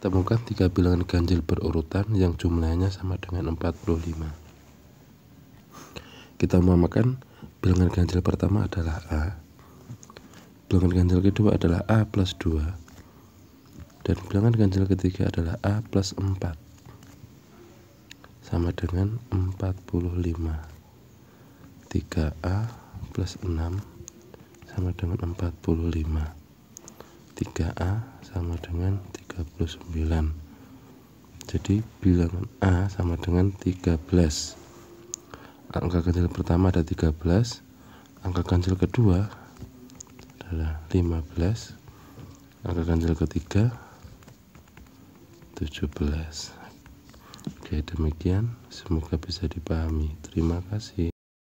Temukan tiga bilangan ganjil berurutan yang jumlahnya sama dengan 45. Kita menamakan bilangan ganjil pertama adalah A. Bilangan ganjil kedua adalah A plus 2. Dan bilangan ganjil ketiga adalah A plus 4. Sama dengan 45. 3A plus 6 sama dengan 45. 3A sama dengan 39 jadi bilangan A sama dengan 13 angka ganjil pertama ada 13 angka ganjil kedua adalah 15 angka ganjil ketiga 17 oke demikian. Semoga bisa dipahami. Terima kasih